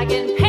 dragon